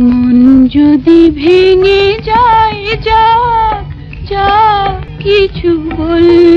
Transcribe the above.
মন যদি ভেঙে যায় যা যা কিছু বল